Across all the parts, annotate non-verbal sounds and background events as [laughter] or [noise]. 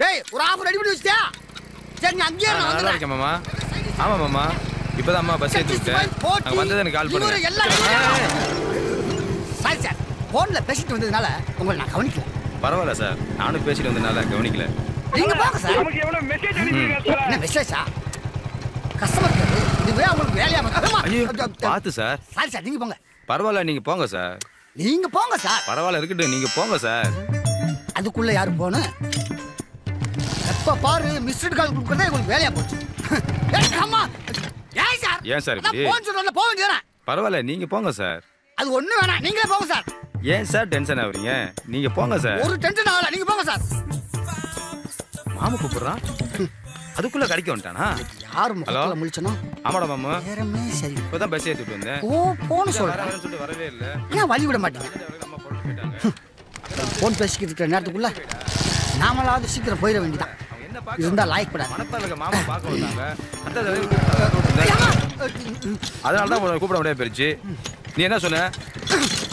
டேய் ஒரு of ready பண்ணி வச்சிட்டியா? சரி நீ அங்கேயே நான் நல்லா இருக்கேன் மாமா. ஆமா மாமா. இப்பதான் அம்மா பஸ் ஏத்தி விட்டேன். அங்க வந்தது எனக்கு கால் பண்ணுங்க. எல்லாம் சாரி சார் போன்ல பேசிட்டு வந்ததுனால உங்களை நான் கவனிக்கல. பரவாயில்ல சார். நானும் பேசிட்டு வந்தனால கவனிக்கல. நீங்க போங்க சார். நமக்கு எவ்வளவு மெசேஜ் அனுப்பியிருக்காங்க என்ன மெசேஜா கஸ்டமர் கேர் இதுவே உங்களுக்கு வேலையா ஐயோ பார்த்து சார். சாரி சார் நீங்க போங்க. பரவாயில்ல நீங்க போங்க சார். நீங்க போங்க சார். பரவாயில்ல இருக்கட்டும் நீங்க போங்க சார். அதுக்குள்ள யாரு போகணும் எப்ப பாரு மிஸ்டு கால் கொடுக்கறதே உங்களுக்கு வேலையா போச்சு. [laughs] அம்மா ஏன் சார் ஏன் சார் இப்படி? போன் சொல்றல போக வேண்டியதானே பரவாயில்ல நீங்க போங்க சார் அது ஒண்ணு வேணாம் நீங்களே போங்க சார் ஏன் சார் டென்ஷன் ஆகுறீங்க? நீங்க போங்க சார் ஒரு டென்ஷன் ஆகல நீங்க போங்க சார் மாமா கூப்பிடுறான். அதுக்குள்ள கடைக்கு வந்துட்டானா? யாரு முகத்துல முழிச்சனோ? ஆமாடா மாமா. நேரமே சரி. இப்பதான் பஸ் ஏத்திட்டு வந்தேன். ஓ போன் சொல்றேன் சொல்லிட்டு வரவே இல்ல. ஏன் வழி விட மாட்டீங்க? போன் [laughs] பேசிக்கிட்டு இருக்கிற நேரத்துக்குள்ள நாமளாவது சீக்கிரம் போயிட வேண்டியதான் இருந்தா லாய்க் மாமா பார்க்க வந்தாங்க. கூப்பிட்டாங்க. அதனால தான் உன்னை கூப்பிட முடியாது போயிருச்சு. நீ என்ன சொன்ன?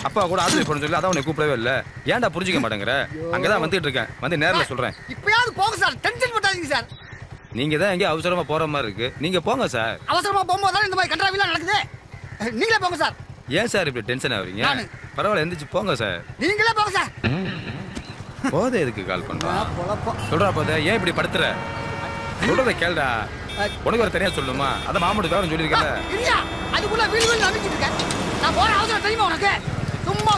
அப்பா கூட ஆஸ்பத்திரி போகணும்னு சொல்லி அதான் உன்னை கூப்பிடவே இல்லை. ஏன்டா புரிஞ்சுக்க மாட்டேங்கிற? அங்கதான் வந்துட்டு இருக்கேன். வந்து நேர்ல சொல்றேன். இப்பயாவது போங்க சார். டென்ஷன் பண்ணாதீங்க சார். நீங்க தான் எங்கேயும் அவசரமா போற மாதிரி இருக்கு. நீங்க போங்க சார். அவசரமா போகும்போது தான் இந்த மாதிரி கண்டாவிலாம் நடக்குது. நீங்களே போங்க சார். ஏன் சார் இப்படி டென்ஷன் ஆகுறீங்க. பரவாயில்ல எந்திரிச்சு போங்க சார். நீங்களே போங்க சார். போதை எதுக்கு கால் பண்றான் சொல்றா போத ஏன் இப்படி படுத்துற? சொல்றத கேளுடா. உனக்கு ஒரு தனியா சொல்லணுமா அதான் மாமூடு வேற சொல்லியிருக்கல இல்லையா அதுக்குள்ள வீடு வீடு நம்பிக்கிட்டு இருக்கேன். நான் போற அவசரம் தெரியுமா உனக்கு? சும்மா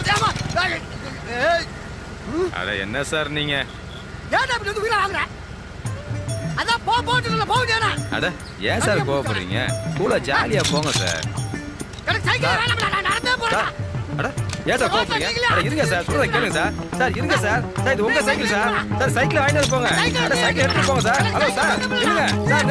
ஏய் அட என்ன சார் நீங்க? ஏன்டா இப்படி வந்து வீடு ஆகுற அதான் போ போட்டு போக வேண்டியதானே அட ஏன் சார் கோவப்படுறீங்க? கூட ஜாலியா போங்க சார். எனக்கு சைக்கிள் வேணாம் நான் நடந்தே போறேன் அட ஏன் சார் கோவப்படுறீங்க? அட இருங்க சார் சொல்றத கேளுங்க சார். சார் இருங்க சார். சார் இது உங்க சைக்கிள் சார். சார் சைக்கிள் வாங்கிட்டு போங்க. சைக்கிள் எடுத்துட்டு போங்க சார். ஹலோ சார் இருங்க. சார்